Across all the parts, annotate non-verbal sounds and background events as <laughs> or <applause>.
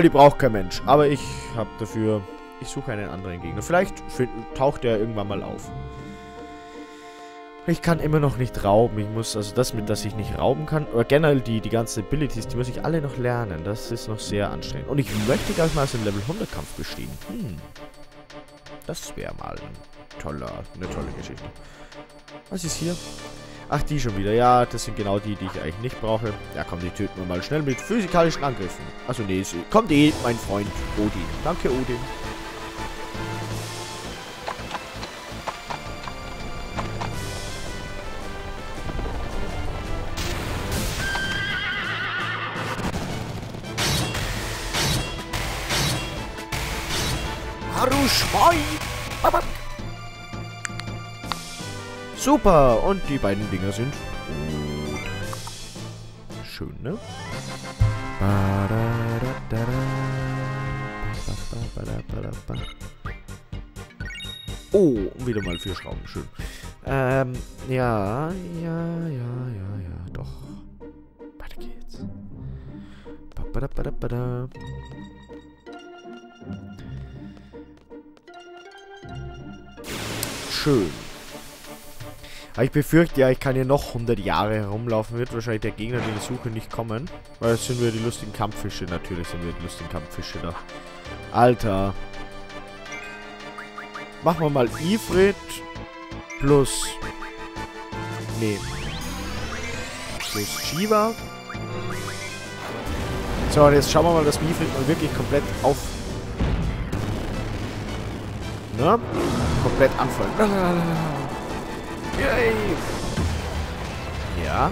Die braucht kein Mensch. Aber ich habe dafür... Ich suche einen anderen Gegner. Vielleicht taucht der irgendwann mal auf. Ich kann immer noch nicht rauben. Ich muss, also das mit, dass ich nicht rauben kann, oder generell die, die ganzen Abilities, die muss ich alle noch lernen. Das ist noch sehr anstrengend. Und ich möchte gleich mal so einen Level 100 Kampf bestehen. Hm. Das wäre mal ein toller, eine tolle Geschichte. Was ist hier? Ach, die schon wieder. Ja, das sind genau die, die ich eigentlich nicht brauche. Ja, komm, die töten wir mal schnell mit physikalischen Angriffen. Also nee, kommt eh, mein Freund Odin. Danke, Odin. Harushoi! Super! Und die beiden Dinger sind gut. Schön, ne? Oh, wieder mal vier Schrauben. Schön. Ähm, ja, ja, ja, ja, ja, doch. Weiter geht's. Ba. schön. Aber ich befürchte ja, ich kann hier noch 100 Jahre herumlaufen. Wird wahrscheinlich der Gegner, den ich suche, nicht kommen. Weil es sind wir die lustigen Kampffische. Natürlich sind wir die lustigen Kampffische da. Alter. Machen wir mal Ifrit plus... Nee. Plus Shiva. So, und jetzt schauen wir mal, dass wir Ifrit mal wirklich komplett auf... Na? komplett anfallen. Yay. Ja.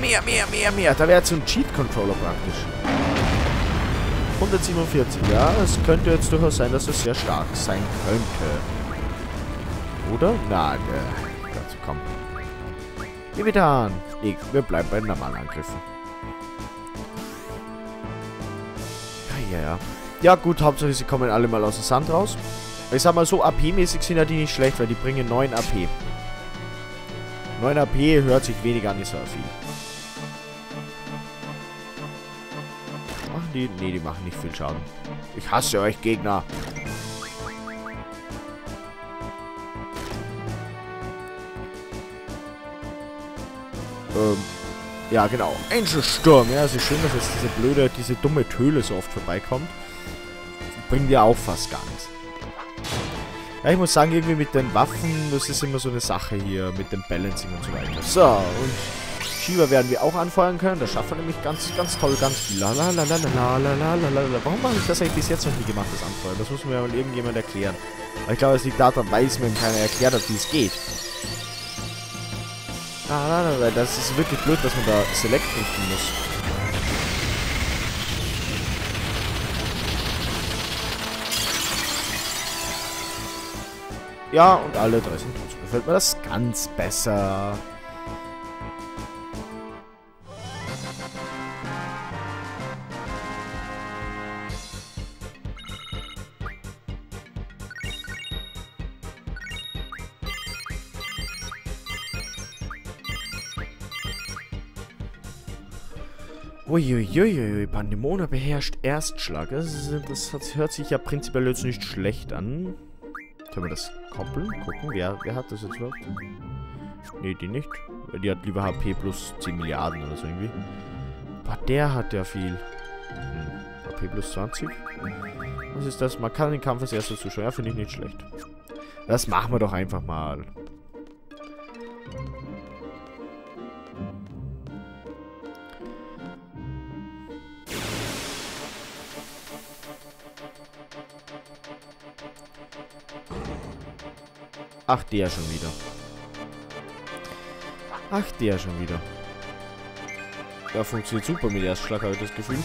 Mehr, mehr, mehr, mehr. Da wäre jetzt so ein Cheat-Controller praktisch. 147, ja. Es könnte jetzt durchaus sein, dass es sehr stark sein könnte. Oder? Nein, äh, dazu komm. Geh wieder an. Nee, wir bleiben bei normalen Angriffen. Ja, ja, ja. Ja, gut, Hauptsache sie kommen alle mal aus dem Sand raus. Ich sag mal so, AP-mäßig sind ja die nicht schlecht, weil die bringen 9 AP. 9 AP hört sich weniger an, nicht so viel. Machen die? Nee, die machen nicht viel Schaden. Ich hasse euch, Gegner. Ähm, ja, genau. Angel Sturm. Ja, es ist schön, dass jetzt diese blöde, diese dumme Töle so oft vorbeikommt. Bringt ja auch fast gar nichts. Ja, ich muss sagen, irgendwie mit den Waffen, das ist immer so eine Sache hier, mit dem Balancing und so weiter. So, und Shiva werden wir auch anfeuern können. Das schaffen wir nämlich ganz, ganz toll, ganz viel. Warum habe ich das eigentlich bis jetzt noch nie gemacht, das Anfeuern? Das muss mir mal irgendjemand erklären. Aber ich glaube, es liegt daran, weil mir keiner erklärt hat, wie es geht. Das ist wirklich blöd, dass man da Select drücken muss. Ja, und alle drei sind tot. Gefällt mir das ganz besser. Uiuiuiui, Pandemona beherrscht Erstschlag. Das, ist, das hört sich ja prinzipiell jetzt nicht schlecht an. Können wir das koppeln? Gucken, wer, wer hat das jetzt überhaupt? Nee, die nicht. Die hat lieber HP plus 10 Milliarden oder so irgendwie. Boah, der hat ja viel. Hm. HP plus 20. Was ist das? Man kann den Kampf als erstes zuschauen. Ja, finde ich nicht schlecht. Das machen wir doch einfach mal. Ach, der schon wieder. Ach, der schon wieder. Ja, funktioniert super mit Erstschlag, habe ich das Gefühl.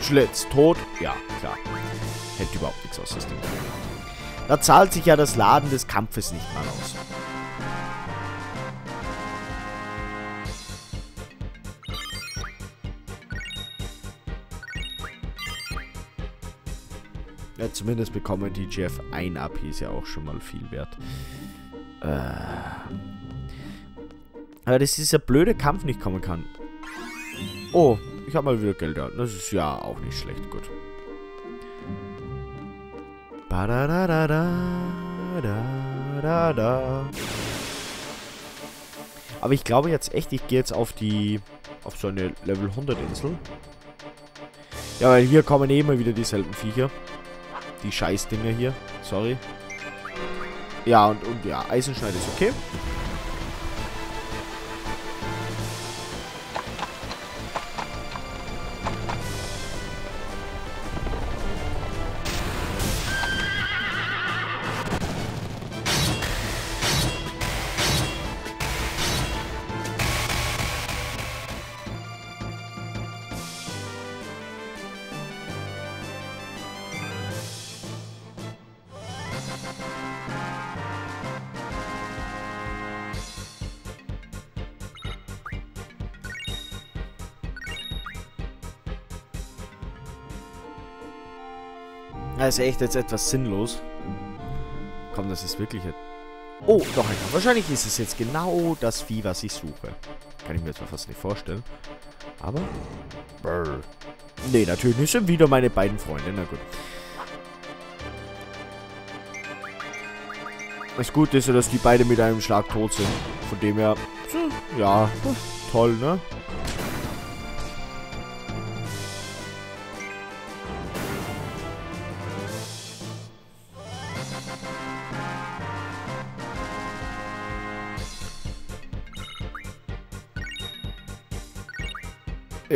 Schlitz, tot? Ja, klar. Hätte überhaupt nichts aus das Ding. Da zahlt sich ja das Laden des Kampfes nicht mal aus. Zumindest bekommen die Jeff ein AP, ist ja auch schon mal viel wert. Äh. Aber dass dieser blöde Kampf nicht kommen kann. Oh, Ich habe mal wieder Geld da. Das ist ja auch nicht schlecht. Gut. Aber ich glaube jetzt echt, ich gehe jetzt auf die auf so eine Level 100 Insel. Ja, weil hier kommen eh immer wieder dieselben Viecher. Die Scheißdinger hier. Sorry. Ja, und, und ja, Eisenschneid ist okay. Ist echt jetzt etwas sinnlos. Komm, das ist wirklich... Oh, doch. Wahrscheinlich ist es jetzt genau das Vieh, was ich suche. Kann ich mir zwar fast nicht vorstellen. Aber... Brr. Nee, natürlich nicht. Sind wieder meine beiden Freunde. Na gut. Das Gute ist ja, dass die beide mit einem Schlag tot sind. Von dem her... Ja, toll, ne?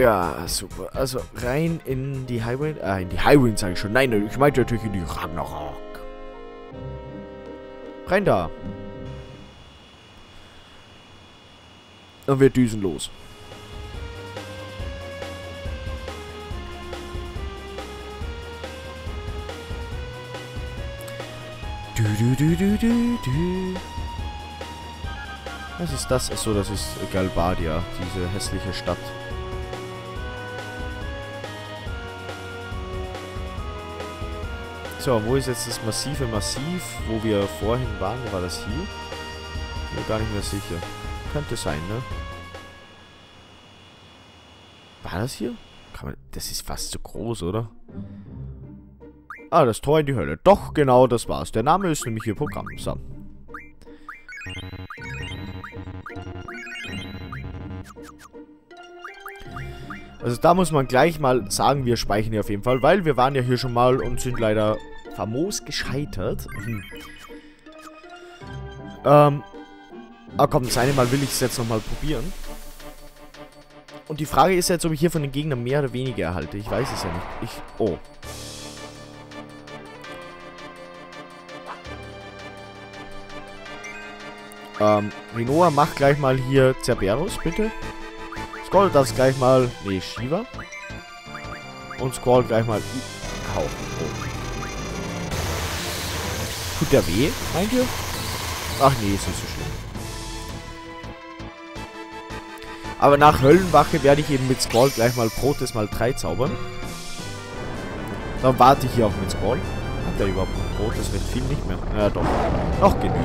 Ja, super. Also rein in die Highway. Äh, in die Highway sage ich schon. Nein, ich meinte natürlich in die Ragnarok. Rein da. Und wir düsen los. Du, du, du, du, du, du. Was ist das? Achso, das ist Galbadia, diese hässliche Stadt. So, wo ist jetzt das massive Massiv, wo wir vorhin waren? War das hier? Bin mir gar nicht mehr sicher. Könnte sein, ne? War das hier? Man, das ist fast zu groß, oder? Ah, das Tor in die Hölle. Doch, genau, das war's. Der Name ist nämlich hier Programm. So. Also da muss man gleich mal sagen, wir speichern hier auf jeden Fall, weil wir waren ja hier schon mal und sind leider famos gescheitert. Mhm. Ähm, aber komm, das eine Mal will ich es jetzt nochmal probieren. Und die Frage ist jetzt, ob ich hier von den Gegnern mehr oder weniger erhalte. Ich weiß es ja nicht. Ich... Oh. Ähm, Rinoa, mach gleich mal hier Cerberus, bitte. Scroll das gleich mal... Nee, Shiva. Und scroll gleich mal... Hau. Oh. Tut der weh, meint ihr? Ach nee, ist nicht so schlimm. Aber nach Höllenwache werde ich eben mit Squall gleich mal Protes mal 3 zaubern. Dann warte ich hier auch mit Squall. Hat der überhaupt Protes? Recht viel nicht mehr. Ja, doch. Noch genügend.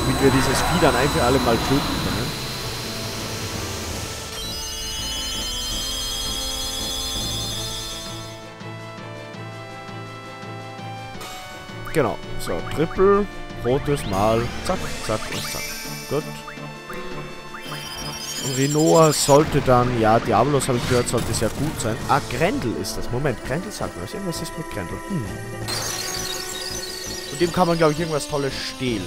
Damit wir dieses Vieh dann einfach alle mal töten Genau. So, Triple, rotes Mal, zack, zack und zack. Gut. Und Renoa sollte dann, ja, Diablos habe ich gehört, sollte sehr gut sein. Ah, Grendel ist das. Moment, Grendel sagt mir was. Irgendwas ist mit Grendel. Hm. Und dem kann man, glaube ich, irgendwas Tolles stehlen.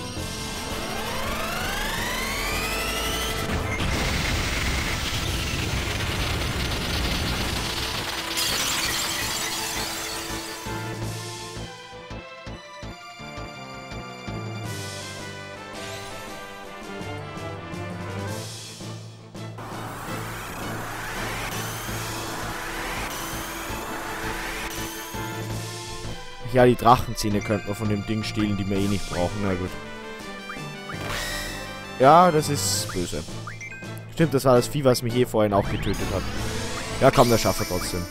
Ja, die Drachenzähne könnten wir von dem Ding stehlen, die wir eh nicht brauchen. Na gut. Ja, das ist böse. Stimmt, das war das Vieh, was mich eh vorhin auch getötet hat. Ja, komm, das schafft er trotzdem.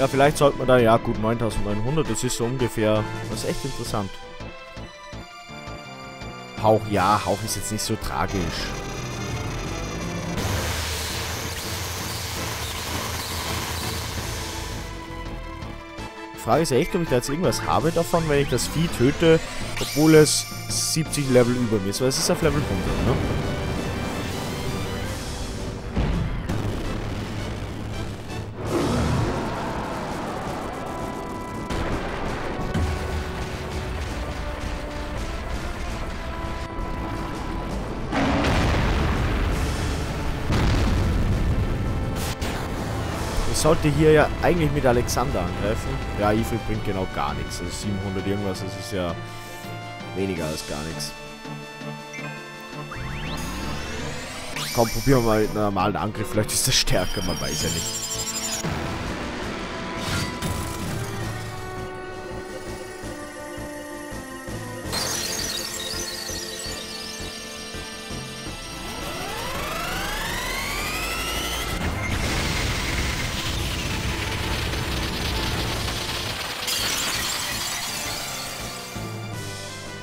Ja, vielleicht sollte man da, ja gut, 9900, das ist so ungefähr, das ist echt interessant. Hauch, ja, Hauch ist jetzt nicht so tragisch. Die Frage ist echt, ob ich da jetzt irgendwas habe davon, wenn ich das Vieh töte, obwohl es 70 Level über mir ist. Weil es ist auf Level 100, ne? Sollte hier ja eigentlich mit Alexander angreifen. Ja, Ifrit bringt genau gar nichts. Also 700 irgendwas, das ist ja weniger als gar nichts. Komm, probieren wir mal mit einem normalen Angriff. Vielleicht ist das stärker, man weiß ja nicht.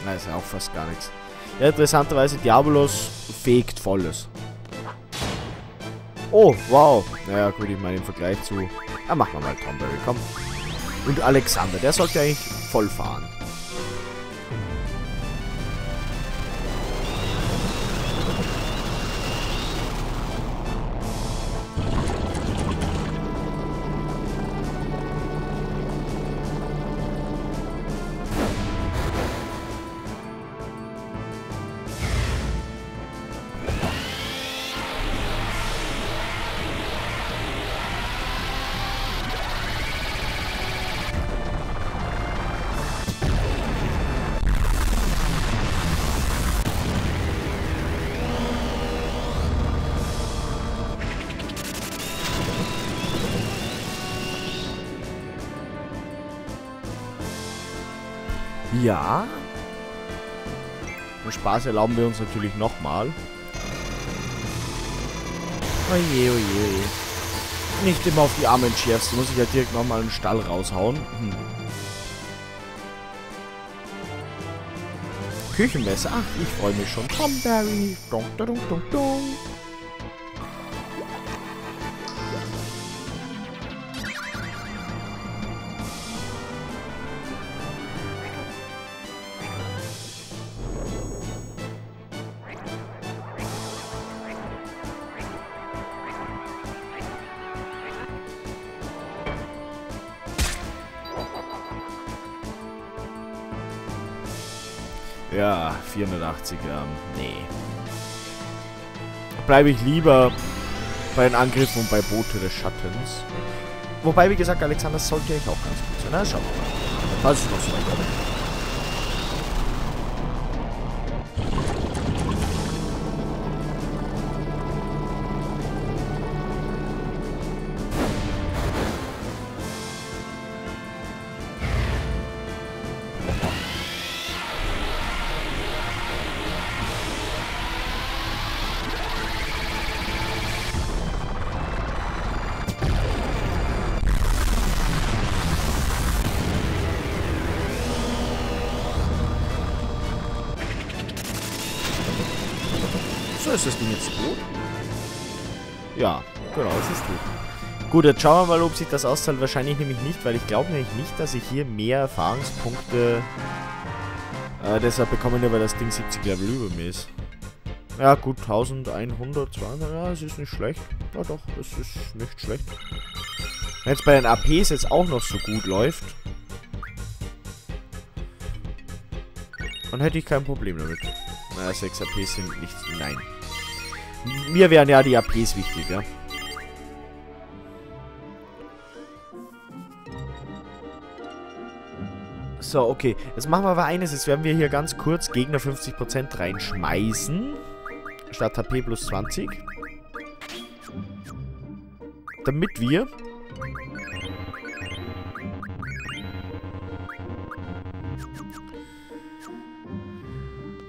Nein, ist ja auch fast gar nichts. Ja, interessanterweise, Diabolos fegt volles. Oh, wow. Naja, gut, ich meine im Vergleich zu... Ah, machen wir mal Tomberry, komm. Und Alexander, der sollte eigentlich voll fahren. Ja. Und Spaß erlauben wir uns natürlich nochmal. Oje, oje, oje. Nicht immer auf die Armen schärfst. Muss ich ja direkt nochmal einen Stall raushauen. Hm. Küchenmesser. Ach, ich freue mich schon. Tomberry. Dong, dong, dong, dong. 480 Gramm. Nee. Bleibe ich lieber bei den Angriffen und bei Boote des Schattens. Wobei, wie gesagt, Alexander sollte eigentlich auch ganz gut sein. Na, schauen wir mal. Falls es noch so weit kommt. Gut, jetzt schauen wir mal, ob sich das auszahlt. Wahrscheinlich nämlich nicht, weil ich glaube nämlich nicht, dass ich hier mehr Erfahrungspunkte äh, deshalb bekommen weil das Ding 70 Level über mir ist. Ja gut, 1100, 200, ja, es ist nicht schlecht. Ja doch, das ist nicht schlecht. Wenn jetzt bei den APs jetzt auch noch so gut läuft, dann hätte ich kein Problem damit. Naja, 6 APs sind nichts. Nein. Mir wären ja die APs wichtig, ja. So, okay. Jetzt machen wir aber eines. Jetzt werden wir hier ganz kurz Gegner 50% reinschmeißen. Statt HP plus 20. Damit wir...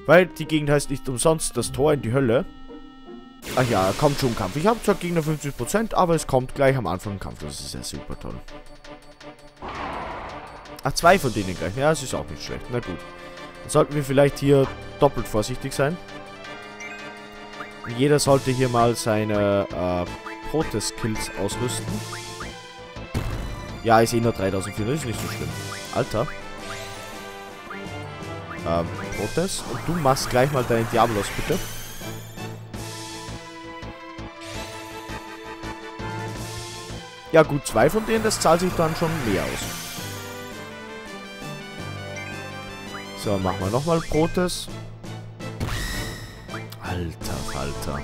Weil die Gegend heißt nicht umsonst das Tor in die Hölle. Ach ja, kommt schon ein Kampf. Ich habe zwar Gegner 50%, aber es kommt gleich am Anfang ein Kampf. Das ist ja super toll. Ach, zwei von denen gleich. Ja, das ist auch nicht schlecht. Na gut. Dann sollten wir vielleicht hier doppelt vorsichtig sein. Jeder sollte hier mal seine äh, Protest-Kills ausrüsten. Ja, ich sehe nur 3400, ist nicht so schlimm. Alter. Ähm, Protest. Und du machst gleich mal deinen Diablos, bitte. Ja gut, zwei von denen, das zahlt sich dann schon mehr aus. So, machen wir nochmal Protest. Alter Falter.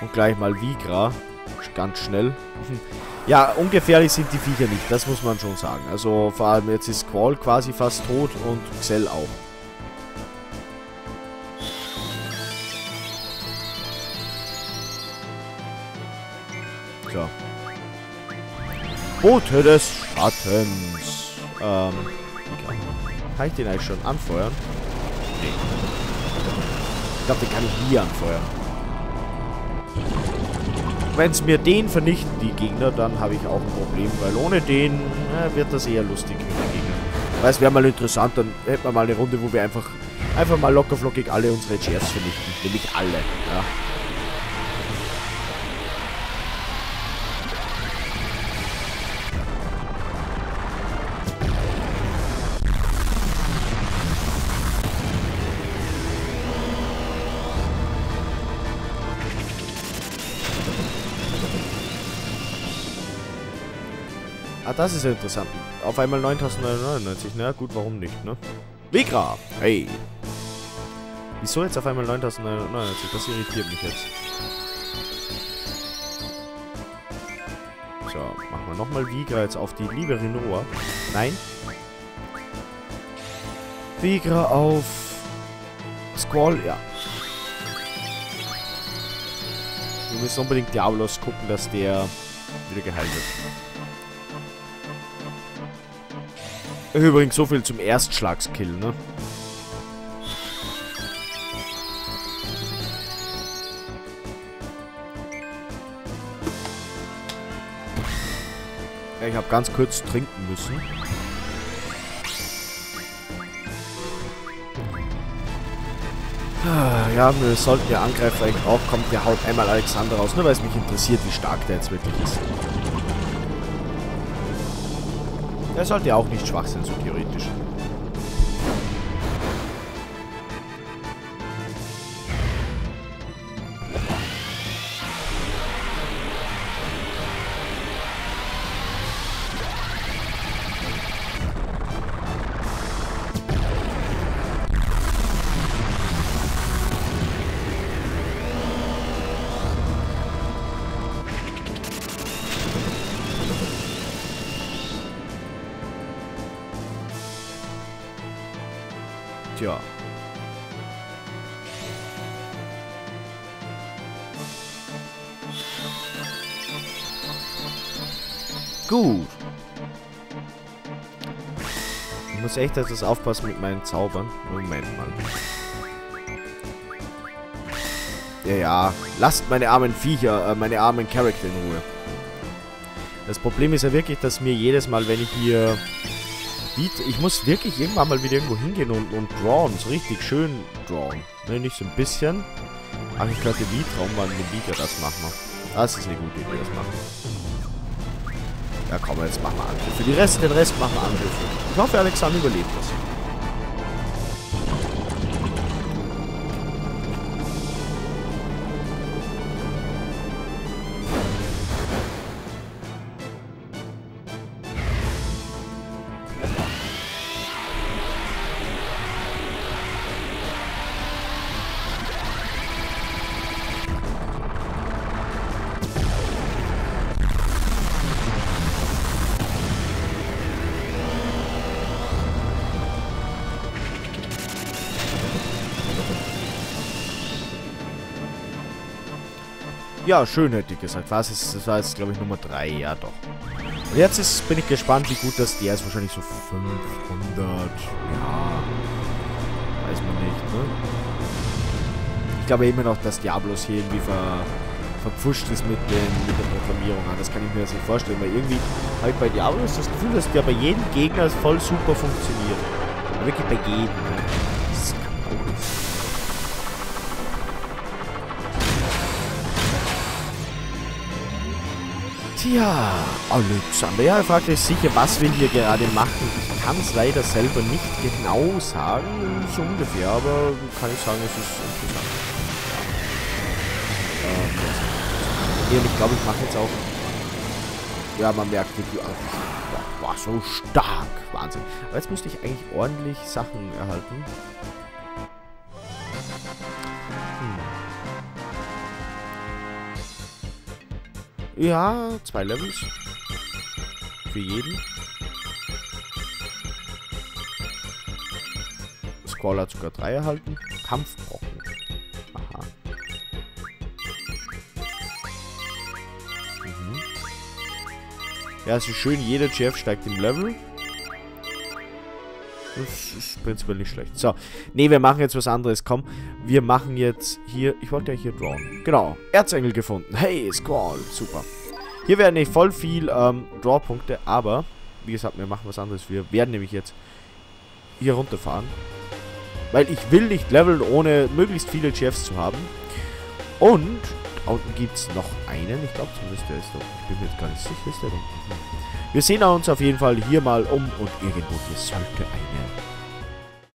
Und gleich mal Vigra. Ganz schnell. <laughs> Ja, ungefährlich sind die Viecher nicht, das muss man schon sagen. Also vor allem jetzt ist Squall quasi fast tot und Xell auch. So. Bote des Schattens. Ähm, kann ich den eigentlich schon anfeuern? Nee. Ich glaube, den kann ich nie anfeuern. Wenn es mir den vernichten, die Gegner, dann habe ich auch ein Problem, weil ohne den äh, wird das eher lustig mit den Gegnern. Weil es wäre mal interessant, dann hätten wir mal eine Runde, wo wir einfach einfach mal lockerflockig alle unsere Chairs vernichten. Nämlich alle, ja. Ah, das ist ja interessant. Auf einmal 9999. Na gut, warum nicht, ne? Vigra! Hey! Wieso jetzt auf einmal 9999? Das irritiert mich jetzt. So, machen wir nochmal Vigra jetzt auf die liebe Renoa. Nein. Vigra auf Squall, ja. Wir müssen unbedingt Diablos gucken, dass der wieder geheilt wird. Übrigens so viel zum Erstschlagskill, ne? Ja, ich habe ganz kurz trinken müssen. Ja, wir sollten der Angreifer eigentlich kommt, der haut einmal Alexander raus, nur weil es mich interessiert, wie stark der jetzt wirklich ist. Der sollte auch nicht schwach sein, so theoretisch. Tja. Gut. Ich muss echt etwas aufpassen mit meinen Zaubern. Moment mal. Ja, ja. Lasst meine armen Viecher, äh, meine armen Charakter in Ruhe. Das Problem ist ja wirklich, dass mir jedes Mal, wenn ich hier ich muss wirklich irgendwann mal wieder irgendwo hingehen und, und drawn. So richtig schön drawn. Ne, nicht so ein bisschen. Ach, ich glaube, die Traum war mit Liga das machen wir. Das ist eine gute Idee, das machen wir. Ja, komm, jetzt machen wir Angriffe. Die Rest, den Rest machen wir Angriffe. Ich hoffe, Alexander überlebt das. Ja, schön hätte ich gesagt. Was ist, das war jetzt, glaube ich, Nummer 3. Ja, doch. Und jetzt ist, bin ich gespannt, wie gut das der ist. Wahrscheinlich so 500. Ja. Weiß man nicht, ne? Ich glaube immer noch, dass Diablos hier irgendwie ver, verpfuscht ist mit, den, mit der Programmierung. Das kann ich mir jetzt nicht vorstellen, weil irgendwie habe ich bei Diablo das Gefühl, dass der bei jedem Gegner voll super funktioniert. Aber wirklich bei jedem. Tja, Alexander, ja, fragt sich sicher, was wir hier gerade machen. Ich kann es leider selber nicht genau sagen, so ungefähr, aber kann ich sagen, es ist interessant. Ähm, und ich glaube, ich mache jetzt auch... Ja, man merkt, wie wow, war so stark. Wahnsinn. Aber jetzt müsste ich eigentlich ordentlich Sachen erhalten. Ja, zwei Levels. Für jeden. Squall hat sogar drei erhalten. Kampfbrocken. Aha. Mhm. Ja, es ist schön, jeder Chef steigt im Level. Das ist prinzipiell nicht schlecht. So. Ne, wir machen jetzt was anderes. Komm, wir machen jetzt hier... Ich wollte ja hier drawn. Genau. Erzengel gefunden. Hey, Squall. Super. Hier werden nicht voll viel ähm, Draw-Punkte, aber... Wie gesagt, wir machen was anderes. Wir werden nämlich jetzt hier runterfahren. Weil ich will nicht leveln, ohne möglichst viele Chefs zu haben. Und unten gibt es noch einen. Ich glaube zumindest der ist da. Ich bin mir jetzt gar nicht sicher, ist der da unten. Wir sehen uns auf jeden Fall hier mal um und irgendwo hier sollte eine